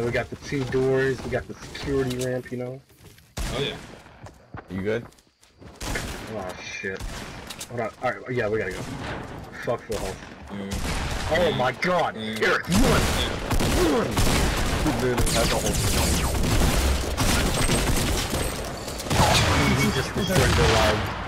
So we got the two doors, we got the security ramp, you know? Oh yeah. You good? Oh shit. Hold on. Alright, yeah, we gotta go. Fuck the health. Mm. Oh my god! Mm. Eric, run! Run! Dude, that's a whole thing. He just destroyed their lives.